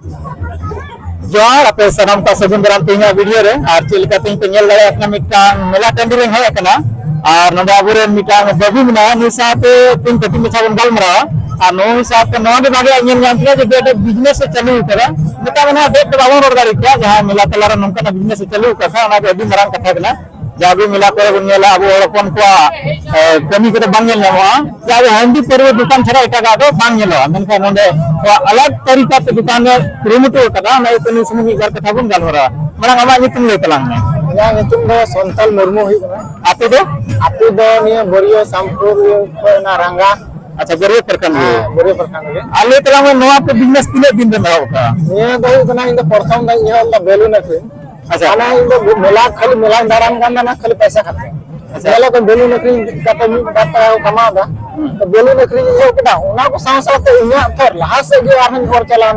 जोहार अपे सनम का सगुन दाराम वीडियो तेहि अपना मिटांग मेला टंडी रे है कना आर नोडा बुरे मिटांग बाबू साथे तीन कति में छावन गलमरा बेटे बिज़नेस चालू करा मिटा बना डेट बाबू रोड क्या, जहाँ मेला तलारा नंका बिज़नेस से चालू ना अभी कथा मिला करे बुनियाला अब हपन को कमी करे बांग नेल नामा जागे हंडी परवे दुकान छड़ा एटा दो बांग नेलो मेनखा नोंदे अलग तरीका ते दुकान रे कुरुमुटु कदा ना इतनी सुमुगी घर कथा बुन गालमरा मरांग आमा नितुम ले तलांग में ᱤᱧᱟᱹᱜ ᱧᱩᱛᱩᱢ ᱫᱚ ᱥᱚᱱᱛᱟᱞ ᱢᱩᱨᱢᱩ ᱦᱩᱭᱩᱜ ᱠᱟᱱᱟ आते दो ᱟᱛᱳ ᱫᱚ ᱱᱤᱭᱟᱹ ᱵᱚᱨᱤᱭᱚ ᱥᱟᱢᱯᱩᱨ ᱠᱷᱚᱡ ᱚᱱᱟ ᱨᱟᱸᱜᱟ अच्छा गरीब प्रकार में ᱵᱚᱨᱤᱭᱚ ᱯᱨᱚᱠᱷᱚᱸᱰ ᱜᱮ आले तलांग में नवा पे बिजनेस तीन दिन में रहा होगा ᱱᱤᱭᱟᱹ ᱫᱚ ᱦᱩᱭᱩᱜ ᱠᱟᱱᱟ ᱤᱧ ᱫᱚ ᱯᱨᱚᱛᱷᱚᱢ ᱫᱚ ᱤᱧ अच्छा। मिला खाली मिला खाली पैसा खाते हैं। पहले को बेलू से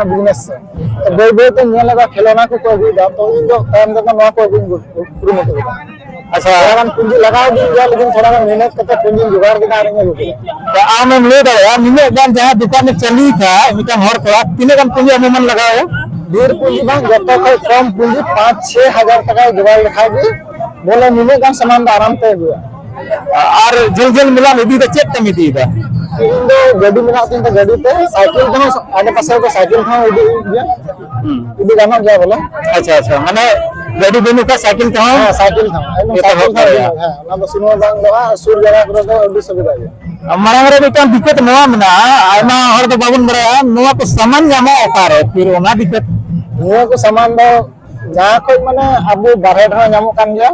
बिज़नेस से। तो बे को पूंजी लगा लेकिन थोड़ा मेहनत करते पूंजी जुगाड़ के ना रहेंगे लोग तीन पूंजी हमें पूंजी बांग जब तक है कम पूंजी पाँच छह हज़ार टका जुगाड़ लिखाएगी बोले निने गान सामान आराम से हुआ और जल जल मिला इदी तो चेक तमी दी था इन गाड़ी में आते हैं गाड़ी पे साइकिल तो आगे पास को साइकिल था गया इदी गाना क्या बोला अच्छा अच्छा माने गाड़ी बेनु का साइकिल का हाँ साइकिल था ये तो था बढ़िया। हाँ ना तो सुनो बांग दवा सुर जगह पर तो अभी सुविधा है मारांग रे बेटा दिक्कत नवा मना आयमा हर तो बाबुन बड़ा सामान है फिर दिक्कत। सामान माने अबू गया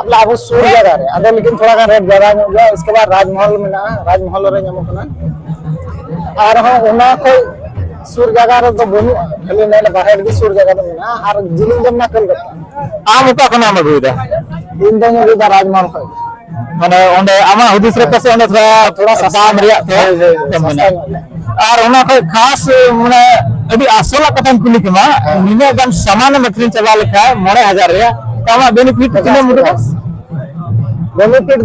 अपना अबू सुर जगह रे अदर लेकिन थोड़ा का रेट ज़्यादा हो गया इसके बाद राजमहल में ना राजमहल रे नामों कना और हाँ उना कोई सुर जगह रे तो बनु खाली नहीं बाहर की सुर जगह तो ना। और जिलिंग जब कल करता आम का कोना में बुदा इन दोनों भी राजमहल कोई खास आसला कथन कुली केमा निने सामान में चला लिखा है 9000 रे कामा बेनिफिट मुडा बेनिफिट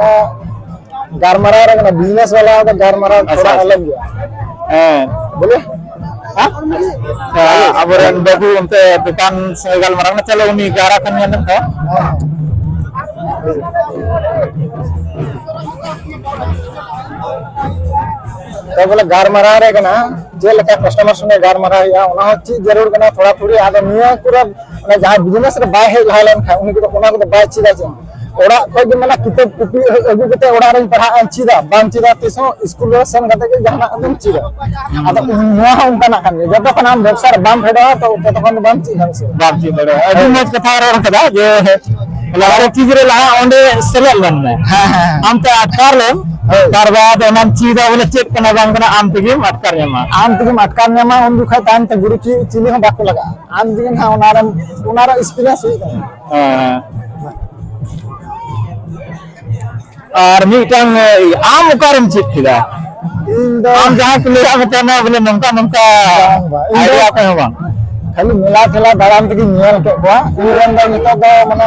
हो गारमरा बिज़नेस वाला तो गारमरा थोड़ा। अलग गया हाँ बोले अबरन बाबू उनते दुकान से गल चलो उनी गारा कन नन था तो बोले गारमरा रे कना जे लका कस्टमर संगे गारमरा या ओना चीज़ ज़रूर कना थोड़ा थोड़ी आदे निया पूरा माने जहाँ बिज़नेस रे बाय हे लालन खा उनी को ओना को बाय चीज़ আছে ओड़ा कोई भी माने किताब कॉपी अगु कते ओड़ा रे पढ़ा an चीदा बाम चीदा तिसो स्कूल रे सेन कते के जहाँ अदम चीदा आदा नुआ उनका ना खाने जब तक हम व्यवसाय बाम फेडा तो ततखन बाम चीदा से बाप जी बड़े अभी मत कथा रो कदा जे ಕಿಜಿರೆ ಒಂದೇ ಸೆಲೆಲ್ಲ ಅಂತ ಅಟ್ಕಾರ್ಲೆ తర్వాత మనం చీదా ఉన్న చెప్పిన దానికన్నా అంతకి అట్కారనేమా అంతకి అట్కారనేమా ఉంది కదా అంత గురించి చిన్న డక్కులగా అందుకే ఉన్నారా ఉన్నారా ఎక్స్పీరియన్స్ আর মিটাং আম কারম চিকিলা আম যা কুলে আমতা না বলে নমকা নমকা আইয়া কইবা খালি মেলা খেলা দাঁড়ান থেকে নিয়ে কেবা ইরান দা নিতো মানে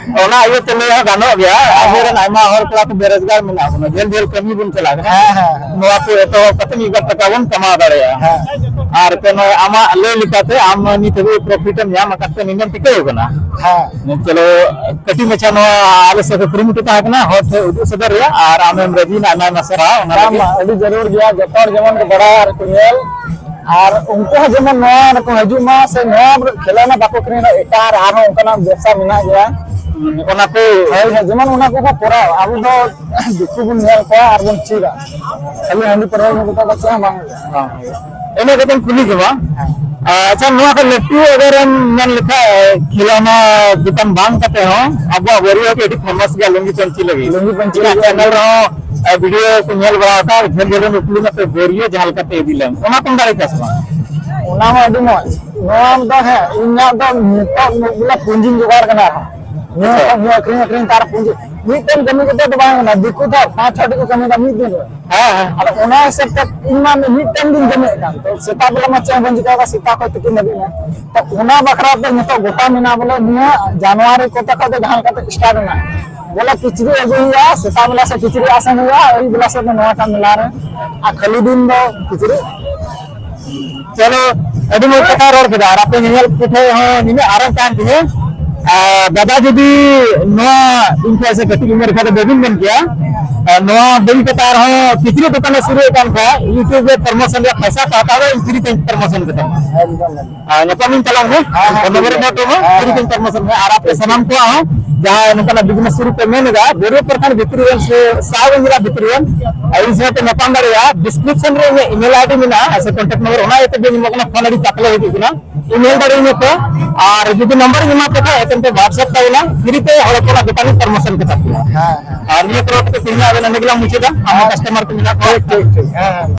दारा दारा तो इन इन नवा के दुनिया दे दे तो नवा रे हम का मीनू प्रॉफिट में ना तर अभी प्रॉफिट में ना लेकिन ना दो का बाकी ले पसे ले ले चलो ओना आयो चले गानो गया आबेरन आयमा हर कला को बेरोजगार मिला बना जेल जेल कमी बुन चला गया हाँ हाँ तो का कमा दड़े हाँ आर आमा ले लिकाते आम नी तबे प्रॉफिट में याम कते निनम टिके होगना हाँ चलो कटी मचा नो आले से प्रिमिट ता हकना होत उदु सदर या आर आम रज़ी ना ना नसरा ओना राम अभी ज़रूर गया जतोर जेमन के बड़ा और कुनियल और उनको हं जेमन नया को हजू मा से नया खेलना बाको करी ना एटार आर हं को को के बा अच्छा नोआ को लट्टू अगर हम मन लिखा है खिलौना दुकान बांग करते हो अब वरियो के फ़ेमस गया लुंगी पंची लगी लुंगी पंची लगी। चैनल रहो वीडियो को नेल बड़ा था झेल झेल में ओना दारे में अडी मौज नोम है पूंजी जुगाड़ करना है ᱢᱤᱫ ᱴᱮᱱ ᱠᱟᱹᱢᱤ ᱠᱟᱛᱮ ᱫᱚ ᱵᱟᱝ ᱠᱟᱱᱟ ᱫᱤᱠᱩ ᱫᱚ ᱯᱟᱸᱪ ᱪᱷᱚᱴᱤ ᱠᱚ ᱠᱟᱹᱢᱤᱭᱮᱫᱟ ᱢᱤᱫ ᱫᱤᱱ ᱨᱮ ᱟᱫᱚ ᱚᱱᱟ ᱦᱤᱥᱟᱹᱵ ᱛᱮ ᱤᱧ ᱢᱟ ᱢᱤᱫᱴᱮᱱ ᱫᱤᱱ ᱠᱟᱹᱢᱤᱭᱮᱫ ᱠᱟᱱ ᱛᱚ ᱥᱮᱛᱟᱜ ᱵᱮᱞᱟ ᱢᱟ ᱪᱮᱫ ᱦᱚᱸ ᱵᱟᱹᱧ ᱪᱤᱠᱟᱹᱣᱫᱟ ᱥᱮᱛᱟᱜ ᱠᱷᱚᱱ ᱛᱤᱠᱤᱱ ᱫᱷᱟᱹᱵᱤᱡ ᱢᱟ ᱛᱚ ᱚᱱᱟ ᱵᱟᱠᱷᱨᱟ ᱛᱮ ᱱᱤᱛᱚᱜ ᱜᱚᱴᱟ ᱢᱮᱱᱟᱜ ᱵᱚᱞᱮ ᱱᱤᱭᱟᱹ ᱡᱟᱱᱩᱣᱟᱨᱤ ᱠᱚᱛᱮ ᱠᱷᱚᱱ ᱫᱚ ᱡᱟᱦᱟᱸ ᱞᱮᱠᱟᱛᱮ ᱥᱴᱟᱨᱴ ᱮᱱᱟ बोला खिचड़ी अगुआ सेता बेला से खिचड़ी आसन हुआ वही बेला से नवा का मिला रहे आ खाली दिन दो खिचड़ी चलो अभी मैं कथा रोड के दार आपने नियल कुछ है हाँ निमे आराम काम कीजिए दादा जदि नवा इनके ऐसे गति उम्र खाते बेबिन बन गया नवा दिन के तार हो किचरी दुकान शुरू कान था यूट्यूब पे प्रमोशन या पैसा पाता है किचरी पे प्रमोशन करता है एकदम nyapangin talang mo nomor mo to mo jadi kan termasuk mo arap ke sanam ko ah jahan nukana business suru pe men ga bero perkan bitruan se sawe ngira bitruan ai se te napang dare ya description re ye email id mina ase contact number ona ete be mo kana phone id takle hoyi ಇನ್ನೇನ್ ಆ ಇದು number ನಿಮ್ಮ ಹತ್ರ ಯಾಕಂದ್ರೆ WhatsApp ತಾಯಿಲ್ಲ ಇರುತ್ತೆ ಅವಳ ಹತ್ರ ದುಕಾನಿ promotion ಗೆ ತಪ್ಪಿಲ್ಲ ಆರ್ಮಿ ಹತ್ರ ಸಿಂಗ್ ಅದನ್ನ ಮುಚ್ಚಿದ ಕಸ್ಟಮರ್